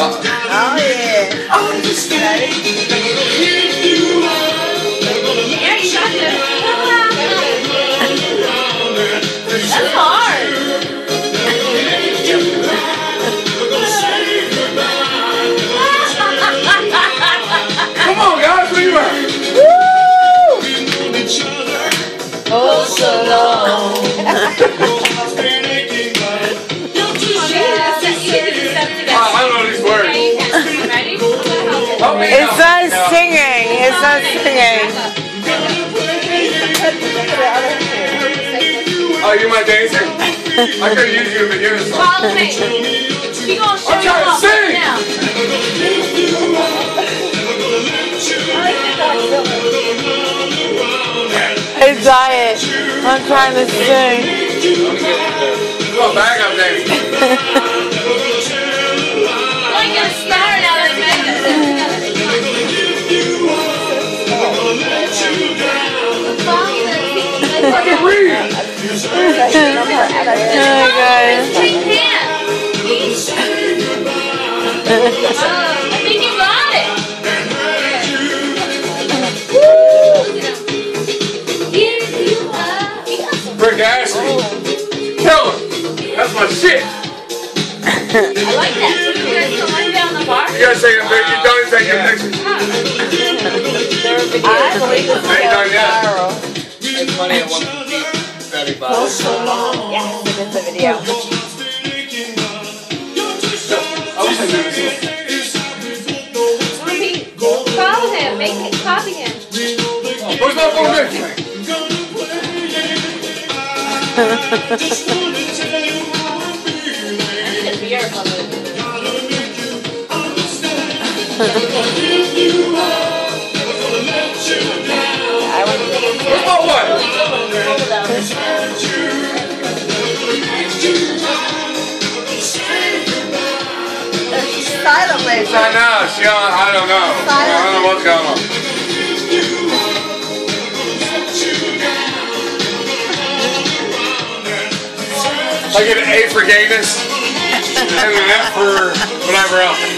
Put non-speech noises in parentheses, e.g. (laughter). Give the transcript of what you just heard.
Oh yeah. Got. That's hard. Come on, guys, are you? Oh so long. (laughs) singing. It not singing. Oh, you my dancer? I could use you in the unison. Follow me. He gonna show I'm you trying to sing. now. Hey, Diet. I'm trying to sing. Come on, back up there. (laughs) I can read. Oh, guys. I think you got it. Rick Astley. Tell him. That's my shit. I like that. So you guys can line down the bar? You guys take a picture. You don't take a picture. I believe it's I ain't done yet. viral. Funny, I want to keep everybody. Yes, it is a video. I wish I knew this. Repeat. Follow him. Make it. Copy him. Where's my formation? I need a beer from it. Where's my Laser. I know. She on, I don't know. I don't know what's going on. I get an A for gayness and an F for whatever else.